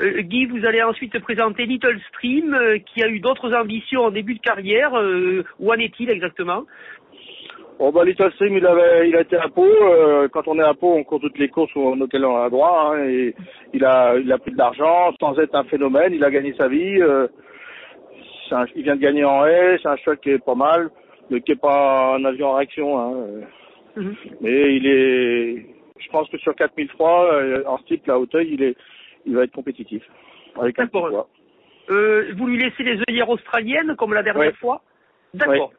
Euh, Guy, vous allez ensuite présenter Little Stream, euh, qui a eu d'autres ambitions en début de carrière. Euh, où en est-il exactement? Bon bah Little Stream il avait il a été à Pau. euh, quand on est à Pau, on court toutes les courses au- auxquelles on a droit. Hein, et il a il a pris de l'argent sans être un phénomène. Il a gagné sa vie. euh, un- il vient de gagner en haie. C'est un cheval qui est pas mal, mais qui est pas un avion en réaction. Hein. Mhm. Mais il est, je pense que sur 4000 francs, euh, en type la Hauteuil, il est, il va être compétitif. Avec un petit D'accord. poids. Euh, Vous lui laissez les œillères australiennes, comme la dernière Ouais. fois? D'accord.